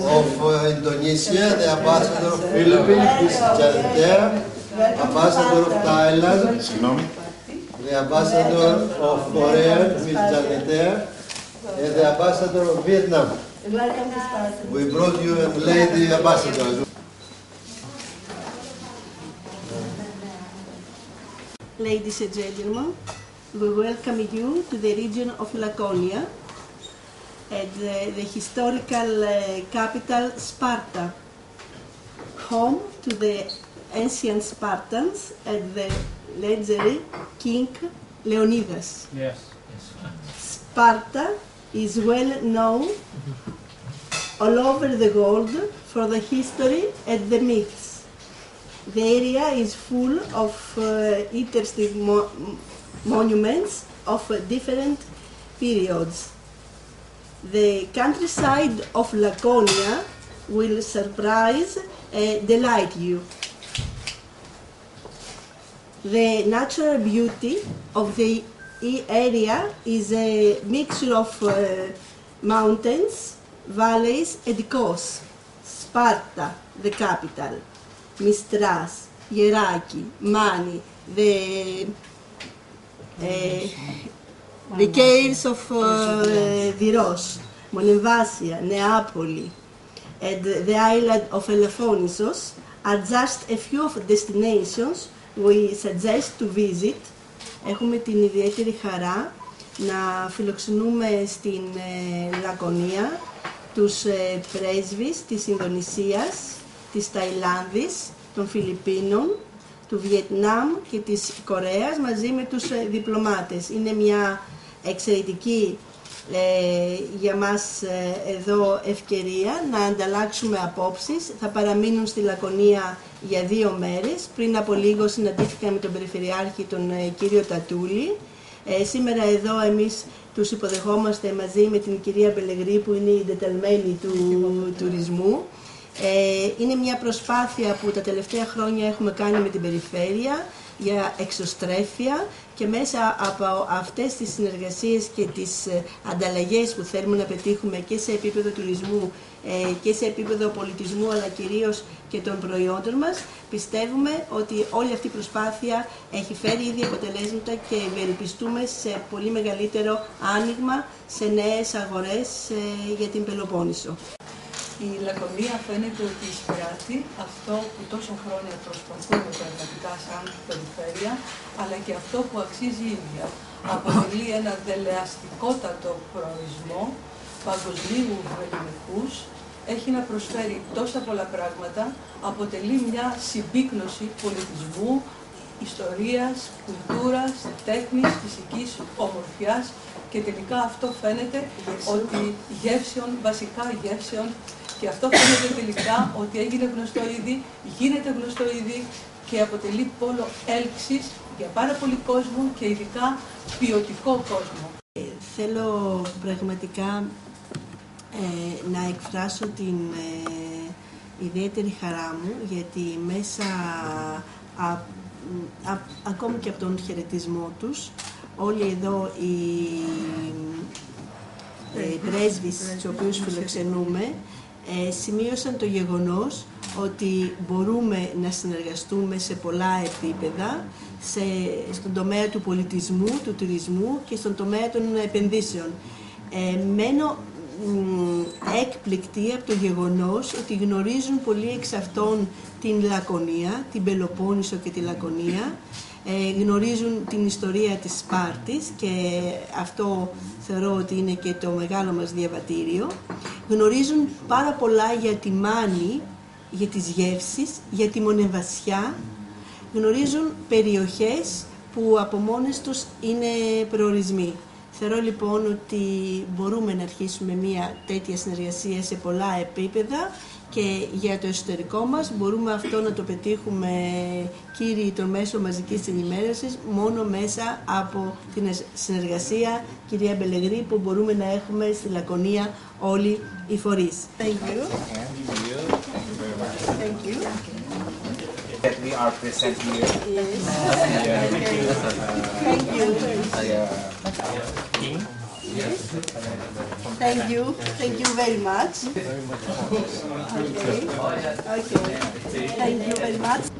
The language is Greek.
of uh, Indonesia, the ambassador of Philippines is just there, ambassador of Thailand, the ambassador of Korea Mister just there, and the ambassador of Vietnam. We brought you a lady ambassador. Ladies and gentlemen, we welcome you to the region of Laconia and uh, the historical uh, capital Sparta, home to the ancient Spartans and the legendary king Leonidas. Yes. Sparta is well known all over the world for the history and the myths. The area is full of uh, interesting mo- monuments of uh, different periods. The countryside of Laconia will surprise and delight you. The natural beauty of the area is a mixture of uh, mountains, valleys, and coasts. Sparta, the capital, Mistras, Yeraki, Mani, the uh, the caves of uh, Viros, Monevasia, Neapoli, and the island of Elefonisos are just a few of the destinations we suggest to visit. Έχουμε την ιδιαίτερη χαρά να φιλοξενούμε στην ε, Λακωνία τους ε, πρέσβεις της Ινδονησίας, της Ταϊλάνδης, των Φιλιππίνων, του Βιετνάμ και της Κορέας μαζί με τους ε, διπλωμάτες. Είναι μια εξαιρετική ε, για μας ε, εδώ ευκαιρία να ανταλλάξουμε απόψεις. Θα παραμείνουν στη Λακωνία για δύο μέρες. Πριν από λίγο συναντήθηκα με τον Περιφερειάρχη τον ε, κύριο Τατούλη. Ε, σήμερα εδώ εμείς τους υποδεχόμαστε μαζί με την κυρία Μπελεγρή που είναι η εντεταλμένη του τουρισμού. Ε, είναι μια προσπάθεια που τα τελευταία χρόνια έχουμε κάνει με την περιφέρεια για εξωστρέφεια και μέσα από αυτές τις συνεργασίες και τις ε, ανταλλαγές που θέλουμε να πετύχουμε και σε επίπεδο τουρισμού ε, και σε επίπεδο πολιτισμού αλλά κυρίως και των προϊόντων μας πιστεύουμε ότι όλη αυτή η προσπάθεια έχει φέρει ήδη αποτελέσματα και ευελπιστούμε σε πολύ μεγαλύτερο άνοιγμα σε νέες αγορές ε, για την Πελοπόννησο. Η Λακωνία φαίνεται ότι εισπράττει αυτό που τόσα χρόνια προσπαθούμε πραγματικά σαν περιφέρεια, αλλά και αυτό που αξίζει η ίδια. Αποτελεί ένα δελεαστικότατο προορισμό παγκοσμίου ελληνικούς, έχει να προσφέρει τόσα πολλά πράγματα, αποτελεί μια συμπίκνωση πολιτισμού, ιστορίας, κουλτούρας, τέχνης, φυσικής ομορφιάς και τελικά αυτό φαίνεται ότι γεύσεων, βασικά γεύσεων και αυτό φαίνεται τελικά ότι έγινε γνωστό ήδη, γίνεται γνωστό ήδη και αποτελεί πόλο έλξης για πάρα πολύ κόσμο και ειδικά ποιοτικό κόσμο. Ε, θέλω πραγματικά ε, να εκφράσω την ε, ιδιαίτερη χαρά μου γιατί μέσα α, α, ακόμη και από τον χαιρετισμό τους όλοι εδώ οι ε, πρέσβεις τους οποίους φιλοξενούμε ε, σημείωσαν το γεγονός ότι μπορούμε να συνεργαστούμε σε πολλά επίπεδα σε, στον τομέα του πολιτισμού, του τουρισμού και στον τομέα των επενδύσεων. Ε, μένω μ, έκπληκτη από το γεγονός ότι γνωρίζουν πολύ εξ αυτών την Λακωνία, την Πελοπόννησο και τη Λακωνία, ε, γνωρίζουν την ιστορία της Σπάρτης και αυτό θεωρώ ότι είναι και το μεγάλο μας διαβατήριο. Γνωρίζουν πάρα πολλά για τη Μάνη, για τις γεύσεις, για τη Μονεβασιά. Γνωρίζουν περιοχές που από μόνες τους είναι προορισμοί. Θεωρώ λοιπόν ότι μπορούμε να αρχίσουμε μια τέτοια συνεργασία σε πολλά επίπεδα και για το εσωτερικό μας μπορούμε αυτό να το πετύχουμε κύριοι των μέσων μαζικής ενημέρωσης μόνο μέσα από την συνεργασία κυρία Μπελεγρή που μπορούμε να έχουμε στη Λακωνία όλοι οι φορείς. Thank you. Thank you. that we are present here. Yes. Thank you. Thank you. Thank you very much. Okay. Okay. Thank you very much.